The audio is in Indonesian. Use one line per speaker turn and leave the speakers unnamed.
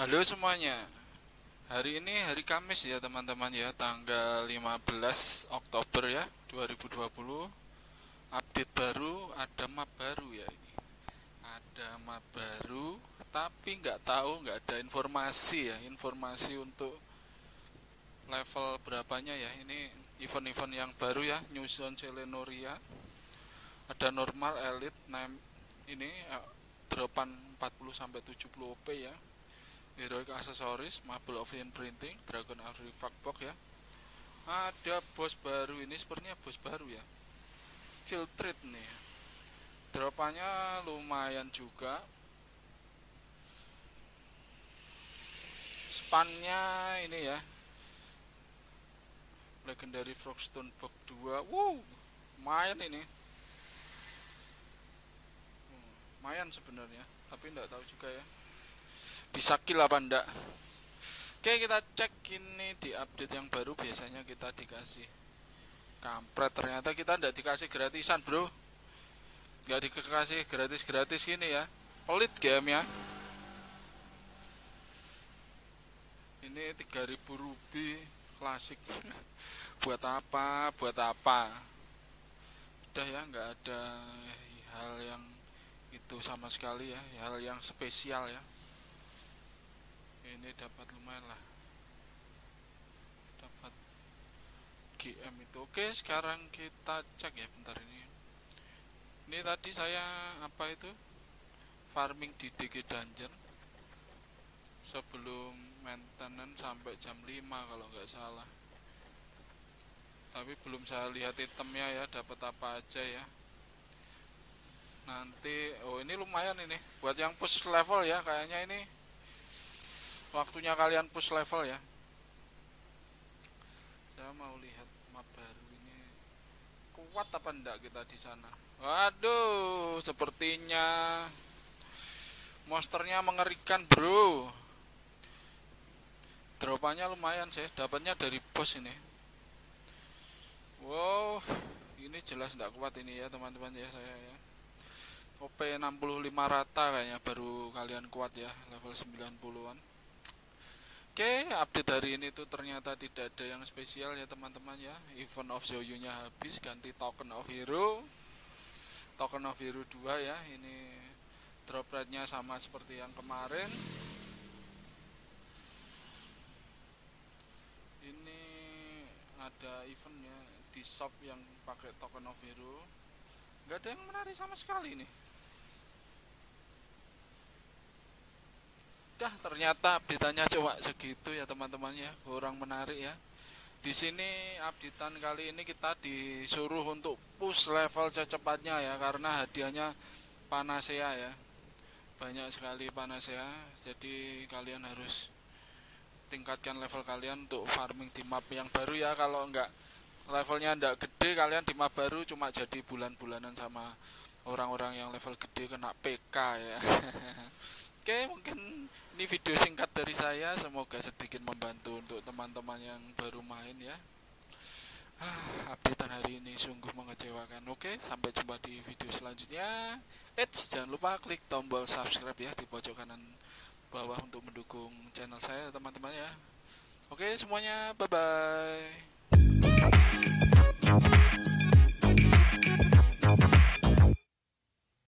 Halo semuanya. Hari ini hari Kamis ya teman-teman ya. Tanggal 15 Oktober ya 2020 Update baru Ada map baru ya ini. Ada map baru Tapi nggak tahu nggak ada informasi ya. Informasi untuk Level berapanya ya. Ini event-event yang baru ya New Zone Selenoria Ada normal elite Ini eh, dropan 40 sampai 70 OP ya heroic accessories, marble of printing, dragon artifact box ya. Ada bos baru ini sepertinya bos baru ya. Chill treat nih. Dropannya lumayan juga. Spannya ini ya. Legendary Frogstone Box 2. Wow, lumayan ini. Hmm, lumayan sebenarnya, tapi tidak tahu juga ya bisa kill apa enggak oke kita cek ini di update yang baru. Biasanya kita dikasih kampret. Ternyata kita enggak dikasih gratisan bro. Enggak dikasih gratis-gratis ini ya. Pelit game ya. Ini 3000 ruby klasik. Buat apa? Buat apa? Udah ya nggak ada hal yang itu sama sekali ya. Hal yang spesial ya ini dapat lumayan lah. Dapat GM itu. Oke sekarang kita cek ya bentar ini. Ini tadi saya apa itu? Farming di DG Dungeon. Sebelum maintenance sampai jam 5 kalau nggak salah. Tapi belum saya lihat itemnya ya dapat apa aja ya. Nanti oh ini lumayan ini. Buat yang push level ya kayaknya ini waktunya kalian push level ya. Saya mau lihat map baru ini. Kuat apa enggak kita di sana? Waduh sepertinya monsternya mengerikan bro. Dropannya lumayan sih dapatnya dari bos ini. Wow ini jelas enggak kuat ini ya teman-teman ya saya ya. OP 65 rata kayaknya baru kalian kuat ya level 90-an Oke, update hari ini tuh ternyata tidak ada yang spesial ya teman-teman ya. Event of Zoyu nya habis, ganti token of hero. Token of hero 2 ya. Ini drop rate-nya sama seperti yang kemarin. Ini ada eventnya di shop yang pakai token of hero. Gak ada yang menarik sama sekali nih. Dah ternyata updateannya cuma segitu ya teman-teman ya, kurang menarik ya. Di sini updatean kali ini kita disuruh untuk push level secepatnya ya karena hadiahnya panasea ya. Banyak sekali panasea, jadi kalian harus tingkatkan level kalian untuk farming di map yang baru ya kalau enggak levelnya enggak gede kalian di map baru cuma jadi bulan-bulanan sama orang-orang yang level gede kena PK ya oke mungkin ini video singkat dari saya. Semoga sedikit membantu untuk teman-teman yang baru main ya. Ah, updatean hari ini sungguh mengecewakan. Oke sampai jumpa di video selanjutnya. Eits, jangan lupa klik tombol subscribe ya di pojok kanan bawah untuk mendukung channel saya teman-teman ya. Oke semuanya bye bye